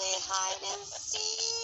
play hide and seek?